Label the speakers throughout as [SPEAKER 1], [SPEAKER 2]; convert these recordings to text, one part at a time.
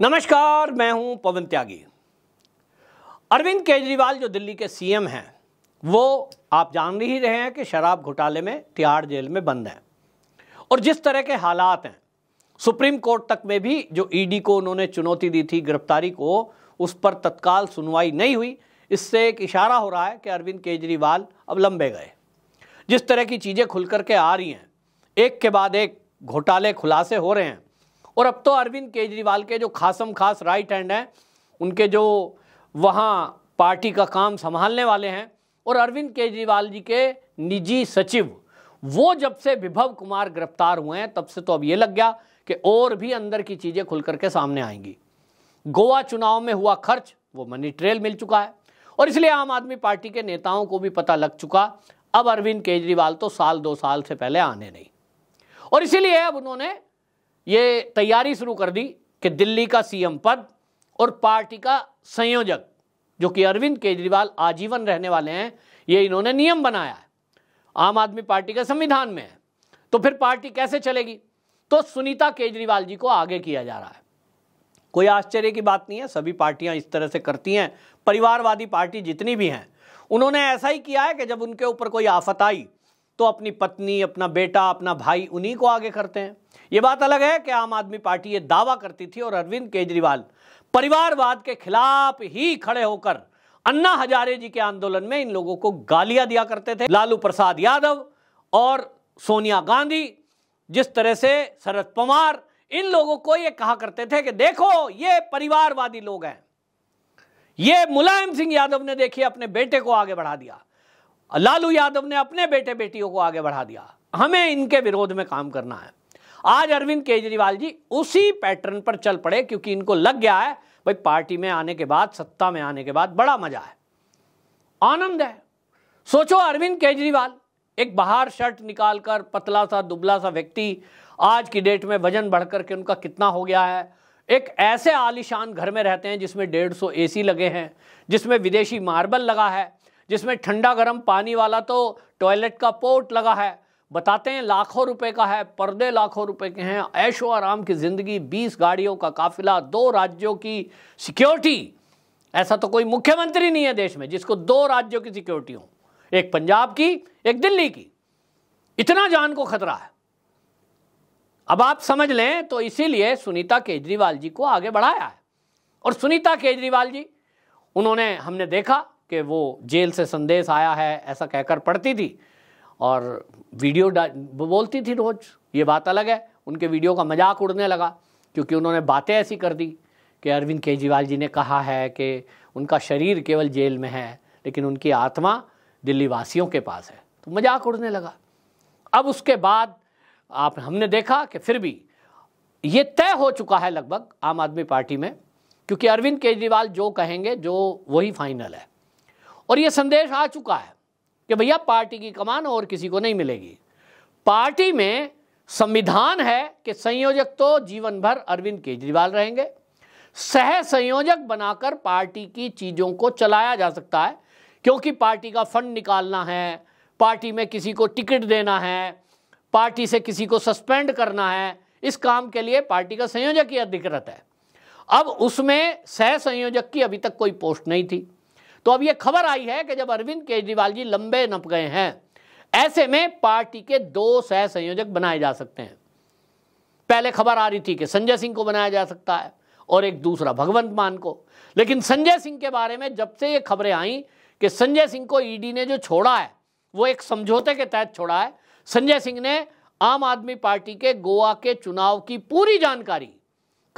[SPEAKER 1] नमस्कार, मैं हूँ पवन त्यागी। अरविंद केजरीवाल, जो दिल्ली के सीएम हैं, वो आप जान ही रहे हैं कि शराब घोटाले में तिहाड़ जेल में बंद हैं। और जिस तरह के हालात हैं, सुप्रीम कोर्ट तक में भी जो ईडी को उन्होंने चुनौती दी थी गिरफ्तारी को, उस पर तत्काल सुनवाई नहीं हुई। इससे एक इशारा हो रहा है कि अरविंद केजरीवाल अब लंबे गए। जिस तरह की चीज़ें खुल करके आ रही हैं, एक के बाद एक घोटाले खुलासे हो रहे हैं और अब तो अरविंद केजरीवाल के जो खासम खास राइट हैंड हैं, उनके जो वहाँ पार्टी का काम संभालने वाले हैं, और अरविंद केजरीवाल जी के निजी सचिव, वो जब से विभव कुमार गिरफ़्तार हुए हैं, तब से तो अब ये लग गया कि और भी अंदर की चीज़ें खुल करके सामने आएँगी। गोवा चुनाव में हुआ खर्च, वो मनी ट्रेल मिल चुका है, और इसलिए आम आदमी पार्टी के नेताओं को भी पता लग चुका, अब अरविंद केजरीवाल तो साल, दो साल से पहले आने नहीं। और इसीलिए अब उन्होंने ये तैयारी शुरू कर दी कि दिल्ली का सीएम पद और पार्टी का संयोजक, जो कि अरविंद केजरीवाल आजीवन रहने वाले हैं, ये इन्होंने नियम बनाया है। आम आदमी पार्टी के संविधान में है। तो फिर पार्टी कैसे चलेगी? तो सुनीता केजरीवाल जी को आगे किया जा रहा है। कोई आश्चर्य की बात नहीं है, सभी पार्टियाँ इस तरह से करती हैं। परिवारवादी पार्टी जितनी भी हैं, उन्होंने ऐसा ही किया है कि जब उनके ऊपर कोई आफत आई तो अपनी पत्नी, अपना बेटा, अपना भाई उन्हीं को आगे करते हैं। ये बात अलग है कि आम आदमी पार्टी ये दावा करती थी और अरविंद केजरीवाल परिवारवाद के खिलाफ ही खड़े होकर अन्ना हजारे जी के आंदोलन में इन लोगों को गालियाँ दिया करते थे। लालू प्रसाद यादव और सोनिया गांधी, जिस तरह से शरद पवार, इन लोगों को ये कहा करते थे कि देखो, ये परिवारवादी लोग हैं। ये मुलायम सिंह यादव ने देखिए अपने बेटे को आगे बढ़ा दिया। लालू यादव ने अपने बेटे बेटियों को आगे बढ़ा दिया। हमें इनके विरोध में काम करना है। आज अरविंद केजरीवाल जी उसी पैटर्न पर चल पड़े क्योंकि इनको लग गया है, भाई पार्टी में आने के बाद, सत्ता में आने के बाद बड़ा मज़ा है। आनंद है। सोचो अरविंद केजरीवाल, एक बाहर शर्ट निकालकर, पतला सा, दुबला सा व्यक्ति, आज की डेट में वज़न बढ़कर के उनका कितना हो गया है। एक ऐसे आलिशान घर में रहते हैं जिसमें डेढ़ सौ ए लगे हैं, जिसमें विदेशी मार्बल लगा है। जिसमें ठंडा गर्म पानी वाला तो टॉयलेट का पोर्ट लगा है। बताते हैं लाखों रुपए का है, पर्दे लाखों रुपए के हैं। ऐशो आराम की ज़िंदगी, बीस गाड़ियों का काफिला, दो राज्यों की सिक्योरिटी। ऐसा तो कोई मुख्यमंत्री नहीं है देश में जिसको दो राज्यों की सिक्योरिटी हो। एक पंजाब की, एक दिल्ली की। इतना जान को खतरा है। अब आप समझ लें तो इसीलिए सुनीता केजरीवाल जी को आगे बढ़ाया है। और सुनीता केजरीवाल जी, उन्होंने हमने देखा कि वो जेल से संदेश आया है, ऐसा कहकर पढ़ती थी। और वीडियो बोलती थी रोज़, ये बात अलग है, उनके वीडियो का मज़ाक उड़ने लगा, क्योंकि उन्होंने बातें ऐसी कर दी कि अरविंद केजरीवाल जी ने कहा है कि उनका शरीर केवल जेल में है, लेकिन उनकी आत्मा दिल्ली वासियों के पास है। तो मज़ाक उड़ने लगा। अब उसके बाद आप, हमने देखा कि फिर भी ये तय हो चुका है लगभग आम आदमी पार्टी में, क्योंकि अरविंद केजरीवाल जो कहेंगे, जो वही फाइनल है। और ये संदेश आ चुका है कि भैया पार्टी की कमान और किसी को नहीं मिलेगी। पार्टी में संविधान है कि संयोजक तो जीवन भर अरविंद केजरीवाल रहेंगे। सह संयोजक बनाकर पार्टी की चीज़ों को चलाया जा सकता है, क्योंकि पार्टी का फंड निकालना है, पार्टी में किसी को टिकट देना है, पार्टी से किसी को सस्पेंड करना है, इस काम के लिए पार्टी का संयोजक ही अधिकृत है। अब उसमें सह संयोजक की अभी तक कोई पोस्ट नहीं थी। तो अब यह खबर आई है कि जब अरविंद केजरीवाल जी लंबे नप गए हैं, ऐसे में पार्टी के दो सह संयोजक बनाए जा सकते हैं। पहले खबर आ रही थी कि संजय सिंह को बनाया जा सकता है और एक दूसरा भगवंत मान को। लेकिन संजय सिंह के बारे में जब से ये खबरें आई कि संजय सिंह को ईडी ने जो छोड़ा है, वो एक समझौते के तहत छोड़ा है, संजय सिंह ने आम आदमी पार्टी के गोवा के चुनाव की पूरी जानकारी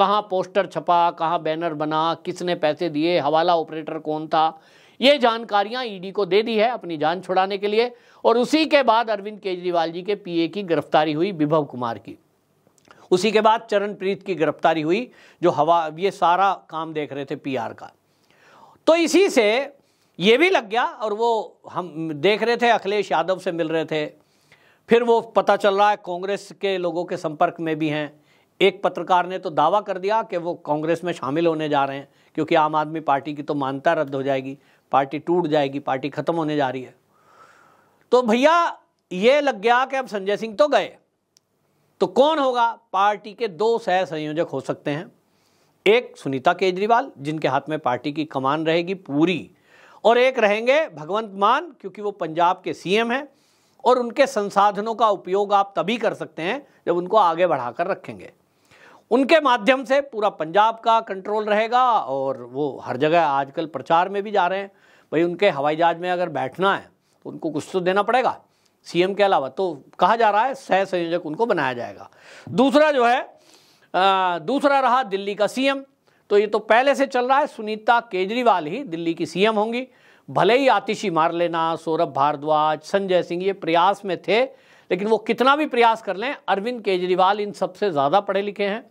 [SPEAKER 1] कहाँ पोस्टर छपा, कहाँ बैनर बना, किसने पैसे दिए, हवाला ऑपरेटर कौन था? ये जानकारियाँ ईडी को दे दी है अपनी जान छुड़ाने के लिए। और उसी के बाद अरविंद केजरीवाल जी के पीए की गिरफ्तारी हुई विभव कुमार की। उसी के बाद चरणप्रीत की गिरफ्तारी हुई, जो हवा, ये सारा काम देख रहे थे पीआर का। तो इसी से ये भी लग गया और वो हम देख रहे थे, अखिलेश यादव से मिल रहे थे। फिर वो पता चल रहा है, कांग्रेस के लोगों के संपर्क में भी हैं। एक पत्रकार ने तो दावा कर दिया कि वो कांग्रेस में शामिल होने जा रहे हैं, क्योंकि आम आदमी पार्टी की तो मान्यता रद्द हो जाएगी, पार्टी टूट जाएगी, पार्टी खत्म होने जा रही है। तो भैया, ये लग गया कि अब संजय सिंह तो गए। तो कौन होगा? पार्टी के दो सह संयोजक हो सकते हैं। एक सुनीता केजरीवाल, जिनके हाथ में पार्टी की कमान रहेगी पूरी, और एक रहेंगे भगवंत मान, क्योंकि वो पंजाब के सीएम हैं, और उनके संसाधनों का उपयोग आप तभी कर सकते हैं जब उनको आगे बढ़ाकर रखेंगे। उनके माध्यम से पूरा पंजाब का कंट्रोल रहेगा और वो हर जगह आजकल प्रचार में भी जा रहे हैं। भाई उनके हवाई जहाज़ में अगर बैठना है तो उनको कुछ तो देना पड़ेगा। सीएम के अलावा तो कहा जा रहा है सह संयोजक उनको बनाया जाएगा। दूसरा जो है आ, दूसरा रहा दिल्ली का सीएम। तो ये तो पहले से चल रहा है सुनीता केजरीवाल ही दिल्ली की सीएम होंगी। भले ही आतिशी मार लेना सौरभ भारद्वाज संजय सिंह ये प्रयास में थे लेकिन वो कितना भी प्रयास कर लें अरविंद केजरीवाल इन सबसे ज़्यादा पढ़े लिखे हैं।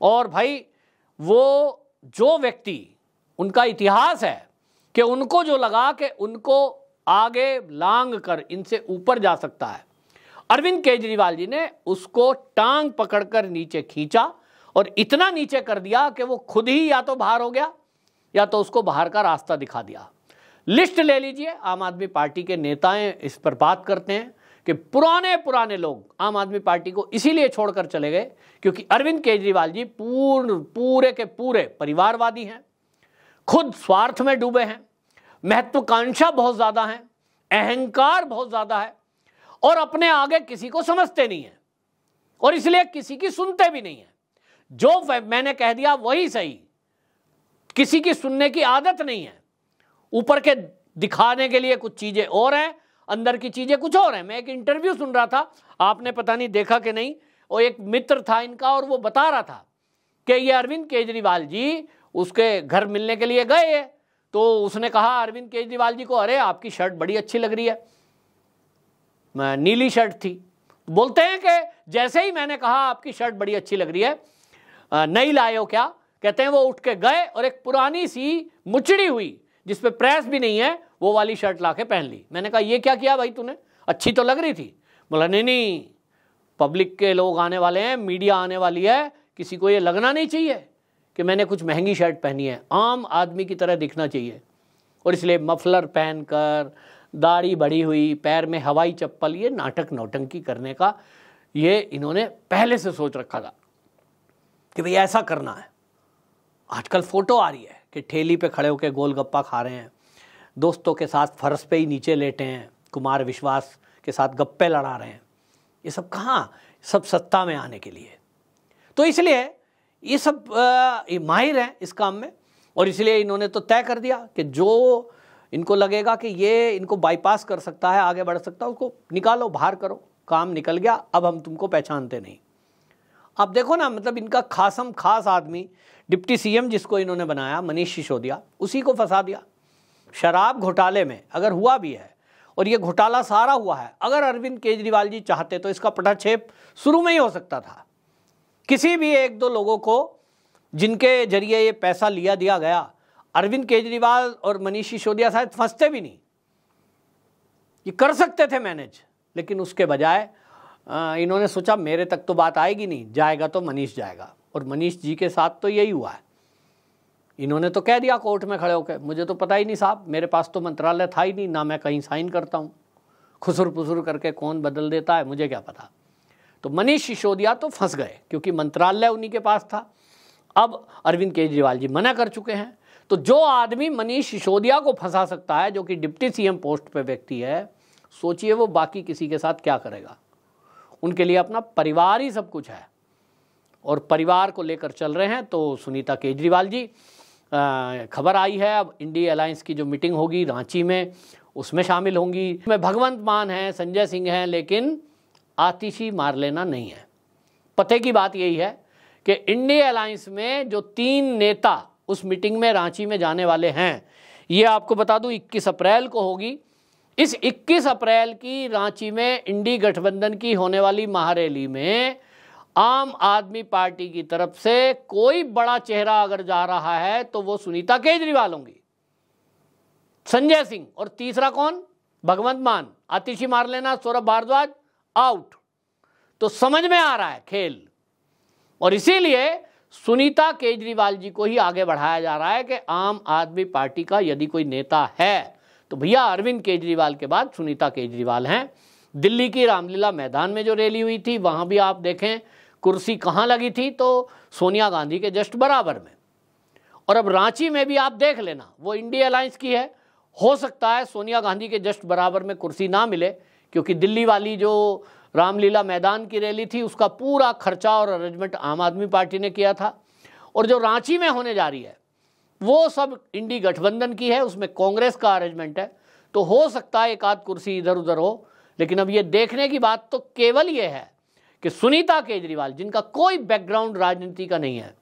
[SPEAKER 1] और भाई, वो जो व्यक्ति, उनका इतिहास है कि उनको जो लगा कि उनको आगे लांग कर इनसे ऊपर जा सकता है। अरविंद केजरीवाल जी ने उसको टांग पकड़कर नीचे खींचा और इतना नीचे कर दिया कि वो खुद ही या तो बाहर हो गया या तो उसको बाहर का रास्ता दिखा दिया। लिस्ट ले लीजिए, आम आदमी पार्टी के नेताएँ इस पर बात करते हैं। कि पुराने पुराने लोग आम आदमी पार्टी को इसीलिए छोड़कर चले गए क्योंकि अरविंद केजरीवाल जी पूर्ण, पूरे के पूरे परिवारवादी हैं, खुद स्वार्थ में डूबे हैं, महत्वाकांक्षा बहुत ज़्यादा है, अहंकार बहुत ज़्यादा है और अपने आगे किसी को समझते नहीं है और इसलिए किसी की सुनते भी नहीं है। जो मैंने कह दिया वही सही। किसी की सुनने की आदत नहीं है। ऊपर के दिखाने के लिए कुछ चीज़ें और हैं अंदर की चीज़ें कुछ और हैं। मैं एक इंटरव्यू सुन रहा था, आपने पता नहीं देखा कि नहीं वो एक मित्र था इनका और वो बता रहा था कि ये अरविंद केजरीवाल जी उसके घर मिलने के लिए गए तो उसने कहा, अरविंद केजरीवाल जी को, अरे, आपकी शर्ट बड़ी अच्छी लग रही है। नीली शर्ट थी। बोलते हैं कि जैसे ही मैंने कहा, आपकी शर्ट बड़ी अच्छी लग रही है नहीं लाए हो क्या? कहते हैं, वो उठ के गए और एक पुरानी सी मुचड़ी हुई जिसपे प्रेस भी नहीं है वो वाली शर्ट ला के पहन ली। मैंने कहा, ये क्या किया भाई तूने? अच्छी तो लग रही थी? बोला, नहीं नहीं, पब्लिक के लोग आने वाले हैं, मीडिया आने वाली है, किसी को ये लगना नहीं चाहिए कि मैंने कुछ महँगी शर्ट पहनी है। आम आदमी की तरह दिखना चाहिए। और इसलिए मफलर पहनकर, दाढ़ी बढ़ी हुई, पैर में हवाई चप्पल, ये नाटक नौटंकी करने का, ये इन्होंने पहले से सोच रखा था कि भाई ऐसा करना है। आजकल फ़ोटो आ रही है कि ठेली पे खड़े होकर गोलगप्पा खा रहे हैं। दोस्तों के साथ फर्श पे ही नीचे लेटे हैं, कुमार विश्वास के साथ गप्पे लड़ा रहे हैं। ये सब कहाँ? सब सत्ता में आने के लिए। तो इसलिए ये सब ये माहिर हैं इस काम में, और इसलिए इन्होंने तो तय कर दिया कि जो इनको लगेगा कि ये इनको बाईपास कर सकता है, आगे बढ़ सकता है, उसको निकालो, बाहर करो, काम निकल गया, अब हम तुमको पहचानते नहीं। आप देखो ना मतलब इनका खासम खास आदमी, डिप्टी सीएम जिसको इन्होंने बनाया, मनीष सिसोदिया, उसी को फंसा दिया। शराब घोटाले में अगर हुआ भी है और ये घोटाला सारा हुआ है, अगर अरविंद केजरीवाल जी चाहते तो इसका पटाक्षेप शुरू में ही हो सकता था। किसी भी एक दो लोगों को जिनके ज़रिए ये पैसा लिया दिया गया, अरविंद केजरीवाल और मनीष सिसोदिया शायद फंसते भी नहीं। ये कर सकते थे मैनेज, लेकिन उसके बजाय इन्होंने सोचा मेरे तक तो बात आएगी नहीं, जाएगा तो मनीष जाएगा। और मनीष जी के साथ तो यही हुआ है। इन्होंने तो कह दिया कोर्ट में खड़े होकर मुझे तो पता ही नहीं साहब, मेरे पास तो मंत्रालय था ही नहीं, ना मैं कहीं साइन करता हूँ। खुसुर पुसुर करके कौन बदल देता है, मुझे क्या पता। तो मनीष सिसोदिया तो फंस गए, क्योंकि मंत्रालय उन्हीं के पास था। अब अरविंद केजरीवाल जी मना कर चुके हैं। तो जो आदमी मनीष सिसोदिया को फंसा सकता है, जो कि डिप्टी सीएम पोस्ट पे व्यक्ति है, सोचिए वो बाकी किसी के साथ क्या करेगा। उनके लिए अपना परिवार ही सब कुछ है। और परिवार को लेकर चल रहे हैं तो सुनीता केजरीवाल जी खबर आई है, अब इंडिया अलायंस की जो मीटिंग होगी रांची में, उसमें शामिल होंगी। में भगवंत मान हैं, संजय सिंह हैं, लेकिन आतिशी मार लेना नहीं है। पते की बात यही है कि इंडिया अलायंस में जो तीन नेता उस मीटिंग में रांची में जाने वाले हैं, ये आपको बता दूँ 21 अप्रैल को होगी। इस 21 अप्रैल की रांची में इंडी गठबंधन की होने वाली महारैली में आम आदमी पार्टी की तरफ़ से कोई बड़ा चेहरा अगर जा रहा है तो वो सुनीता केजरीवाल होंगी। संजय सिंह और तीसरा कौन? भगवंत मान। आतिशी मार लेना, सौरभ भारद्वाज आउट तो समझ में आ रहा है खेल। और इसीलिए सुनीता केजरीवाल जी को ही आगे बढ़ाया जा रहा है कि आम आदमी पार्टी का यदि कोई नेता है तो भैया अरविंद केजरीवाल के बाद सुनीता केजरीवाल हैं। दिल्ली की रामलीला मैदान में जो रैली हुई थी, वहाँ भी आप देखें कुर्सी कहाँ लगी थी? तो सोनिया गांधी के जस्ट बराबर में। और अब रांची में भी आप देख लेना, वो इंडिया अलायंस की है। हो सकता है सोनिया गांधी के जस्ट बराबर में कुर्सी ना मिले, क्योंकि दिल्ली वाली जो रामलीला मैदान की रैली थी, उसका पूरा खर्चा और अरेंजमेंट आम आदमी पार्टी ने किया था। और जो रांची में होने जा रही है, वो सब इंडी गठबंधन की है, उसमें कांग्रेस का अरेंजमेंट है। तो हो सकता है एक आध कुर्सी इधर उधर हो, लेकिन अब ये देखने की बात तो केवल ये है कि सुनीता केजरीवाल, जिनका कोई बैकग्राउंड राजनीति का नहीं है,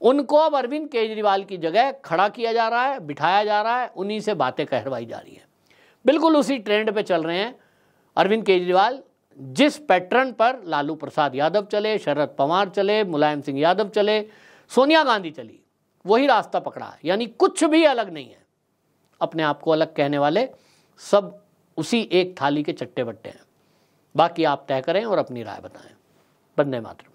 [SPEAKER 1] उनको अब अरविंद केजरीवाल की जगह खड़ा किया जा रहा है, बिठाया जा रहा है, उन्हीं से बातें कहरवाई जा रही है। बिल्कुल उसी ट्रेंड पे चल रहे हैं अरविंद केजरीवाल, जिस पैटर्न पर लालू प्रसाद यादव चले, शरद पवार चले, मुलायम सिंह यादव चले, सोनिया गांधी चली, वही रास्ता पकड़ा यानी कुछ भी अलग नहीं है। अपने आप को अलग कहने वाले सब उसी एक थाली के चट्टे बट्टे हैं। बाकी आप तय करें और अपनी राय बताएँ। बंदे मात्र